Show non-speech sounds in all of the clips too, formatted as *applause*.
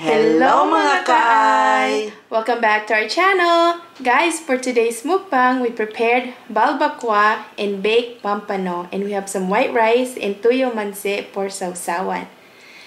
Hello mga kaay! Welcome back to our channel! Guys, for today's mukbang, we prepared balbakwa and baked pampano. And we have some white rice and tuyo manse for sausawan.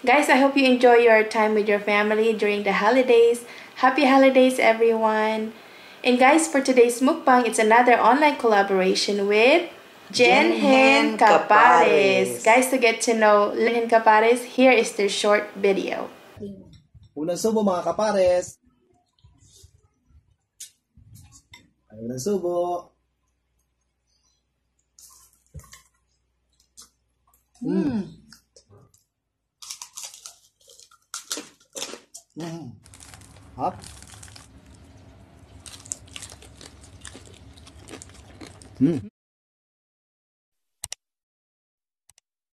Guys, I hope you enjoy your time with your family during the holidays. Happy holidays, everyone! And guys, for today's mukbang, it's another online collaboration with Jen Hen Capares. Guys, to get to know Jen Hen Capares, here is their short video. Unang subo mga kapares. Ay, unang subo. Mm. Mm. Hop. Mm.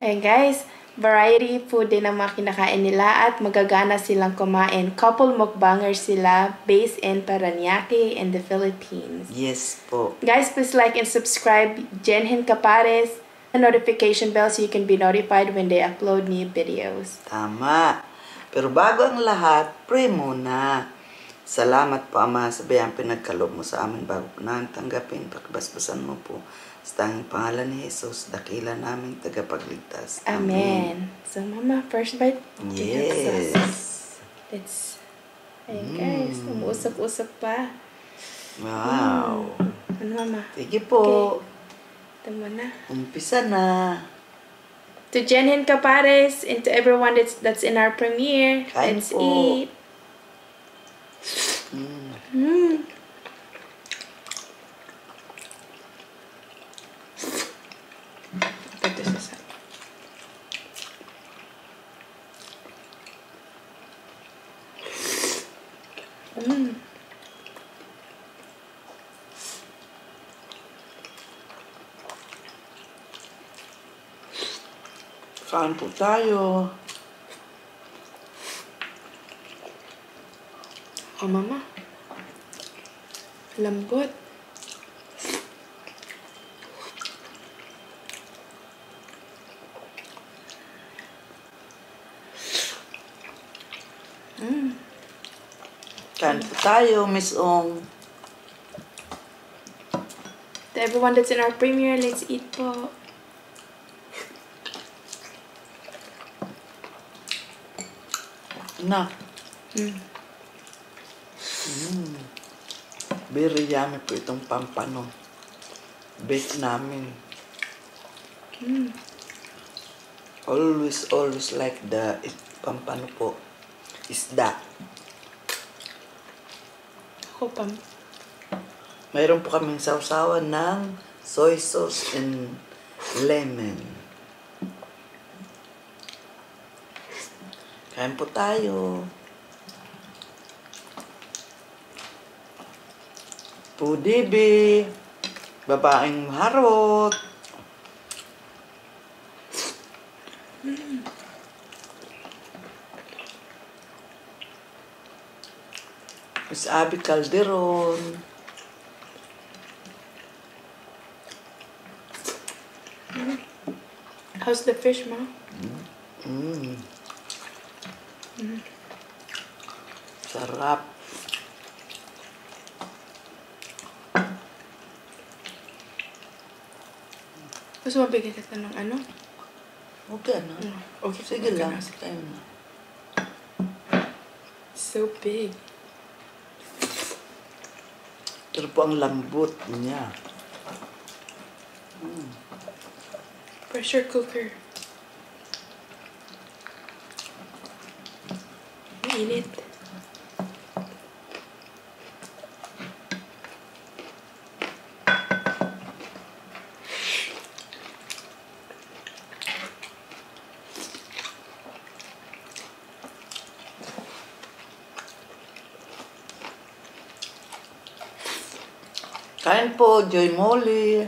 Ayan guys, variety food din ang mga kinakain nila at magagana silang kumain. Couple mukbangers sila based in Paranaque in the Philippines. Yes po. Guys, please like and subscribe Jenhen Capares the notification bell so you can be notified when they upload new videos. Tama. Pero bago ang lahat, pray muna. Salamat po Ama sa bayang pinagkalob mo sa amin bago po namin tanggapin. Pakibasbasan mo po sa tanging pangalan ni Jesus, dakila namin tagapagligtas. Amen. So mama, first bite. Yes. Let's, ayan guys, umuusap-usap pa. Wow. Ano mama? Sige po. Ito mo na. Umpisa na. To Jenhen Capares and to everyone that's that's in our premiere, Kain let's po. eat. Mm. Mm. Mm. Kain po tayo. Oh, mama. Lambot. Kain po tayo, Miss Ong. To everyone that's in our premiere, let's eat po. Na. Mm. Mm. Very yummy po itong pampano. Bake namin. Mm. Always, always like the it, pampano po. Isda. Ako pam. Mayroon po kaming sausawan ng soy sauce and lemon. Kain po tayo. Pudibi. Babaeng harot. Miss Abby Calderon. How's the fish, ma? Mm. Sarap. Gusto mo bigyan kita ng ano? Okay. Mm. Okay, Sige okay lang. na. So big. Pero po ang lambot niya. Pressure cooker. Mainit. Kain po, Joy Molly.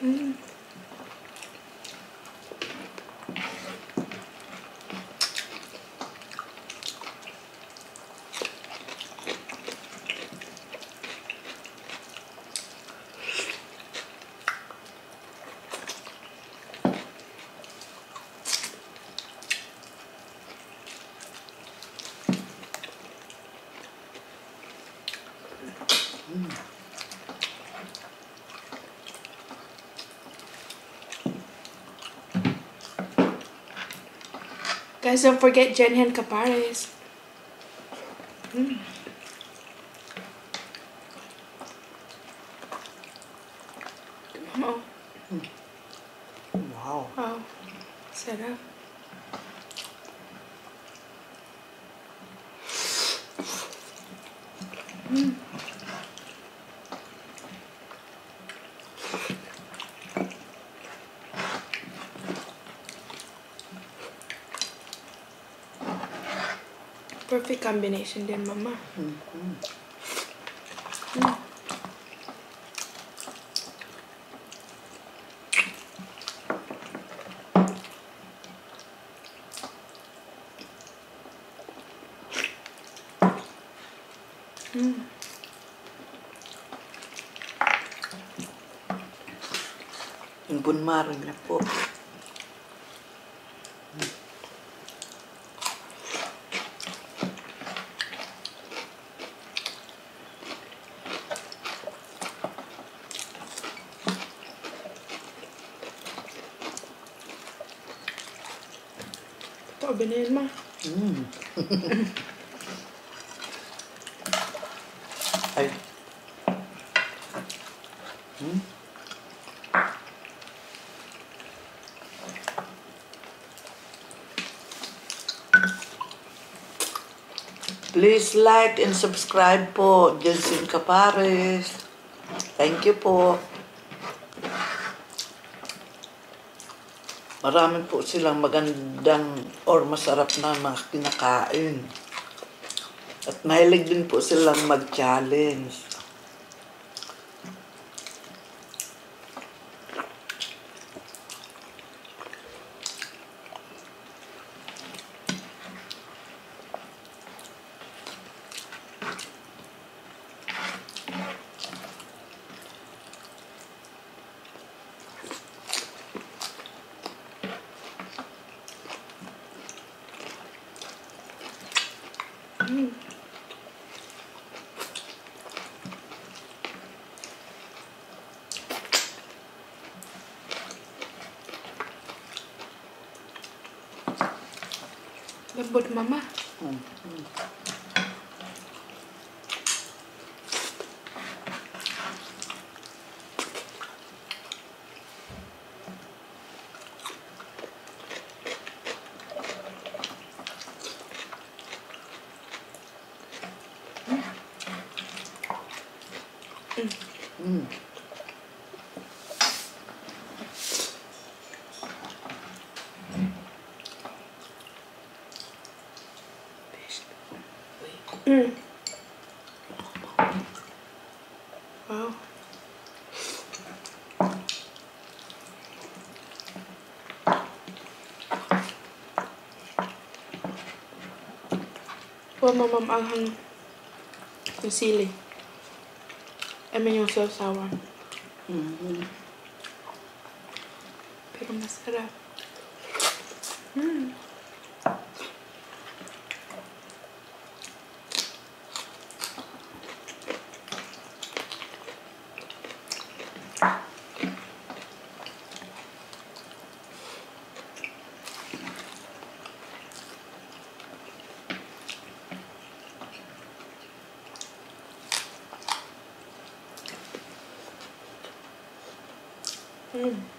嗯。Guys, don't forget Jenhen Capares. Mm. Perfect combination din, Mama. Yung bunmaro niya po. Ito, binil ma. Mm. Ay. Hmm? Please like and subscribe po, Jensen Capares. Thank you po. Marami po silang magandang or masarap na mga kinakain. At mahilig din po silang mag-challenge. Lambot, Mama. Mm. Mm. Wow. Wow, mamam anghang yung sili. I mean yung sausawan. Mhm. Pero masarap. Mm.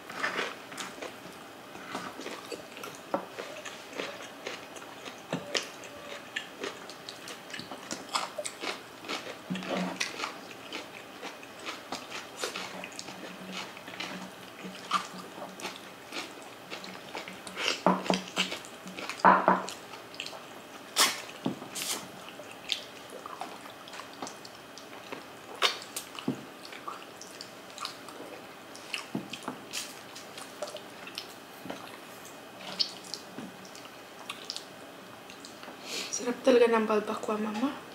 Sarap talaga ng balbakwa, mama.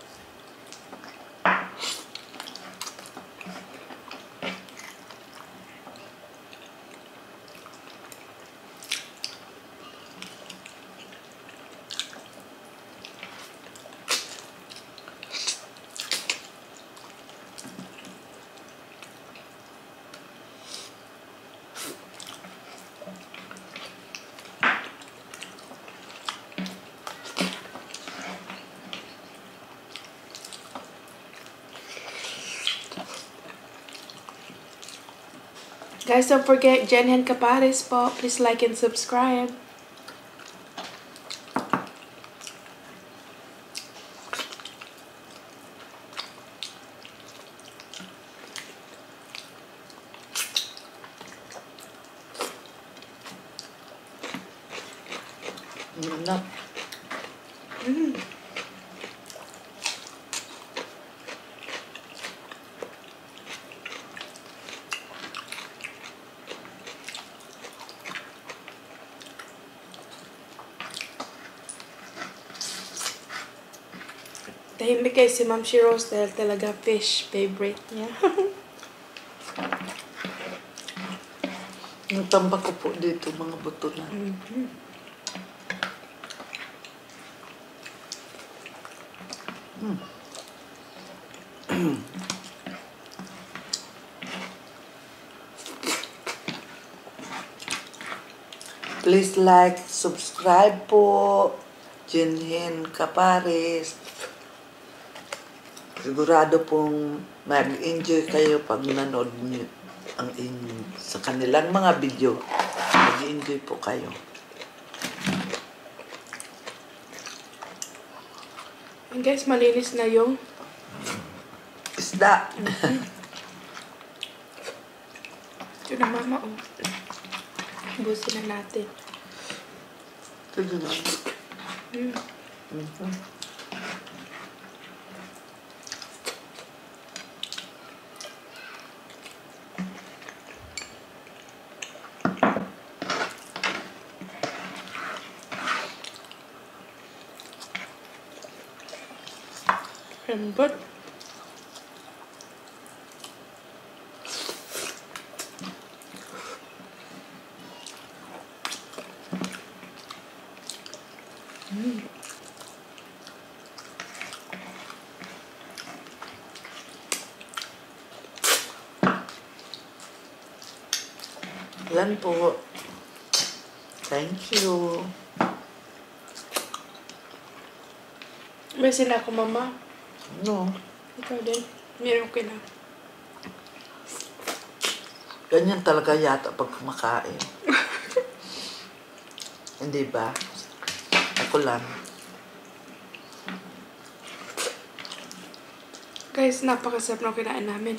Guys, don't forget Jenhen Capares po. Please like and subscribe. Mm, Manap. Mm. Tahimik kay si Ma'am Shiros dahil talaga fish favorite niya. Yung tambak ko po dito, mga buto na. Please like, subscribe po. Jinhin Kaparis. Sigurado pong mag-enjoy kayo pag nanood niyo ang in, sa kanilang mga video. Mag-enjoy po kayo. And guys, malinis na yung Isda. *laughs* ito na mama oh. Busin na natin. Mm. Mhm. Lambot. Yan po. Thank you. Besin ako mama. No. Ikaw din. Meron ko na. Ganyan talaga yata pag kumakain. *laughs* Hindi ba? Ako lang. Guys, napakasarap ng kinain namin.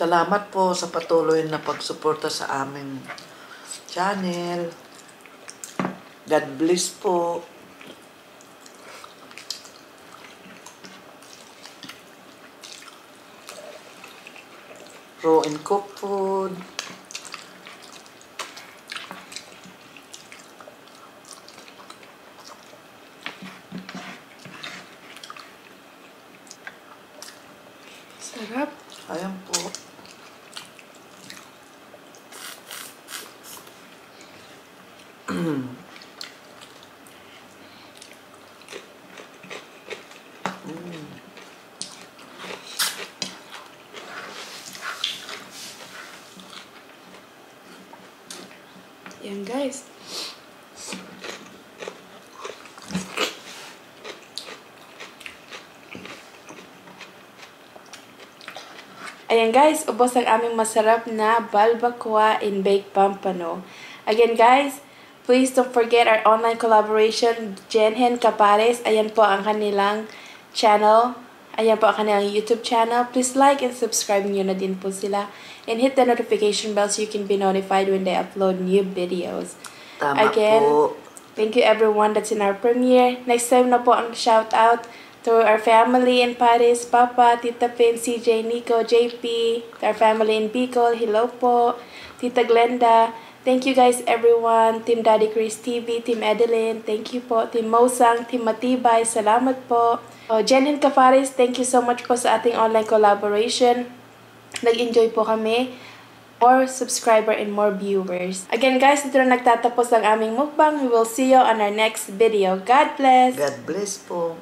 Salamat po sa patuloy na pagsuporta sa aming channel. God bless po. Raw and cooked food. Sarap. Ayan po. Yan guys. Ayan guys, ubos ang aming masarap na balbacoa in baked pampano. Again guys, please don't forget our online collaboration, Jenhen Capares. Ayan po ang kanilang channel. Ayan po ang kanilang YouTube channel. Please like and subscribe nyo na din po sila. And hit the notification bell so you can be notified when they upload new videos. Tama Again, po. Thank you everyone that's in our premiere. Next time na po ang shout out to our family in Paris, Papa, Tita Pin, CJ, Nico, JP, to our family in Bicol, hello po, Tita Glenda. Thank you guys everyone, Team Daddy Chris TV, Team Edeline, thank you po, Team Mosang, Team Matibay, salamat po. Oh, Jenin Cafares, thank you so much po sa ating online collaboration. Nag-enjoy po kami more subscriber and more viewers. Again guys, dito na nagtatapos ang aming mukbang. We will see you on our next video. God bless! God bless po.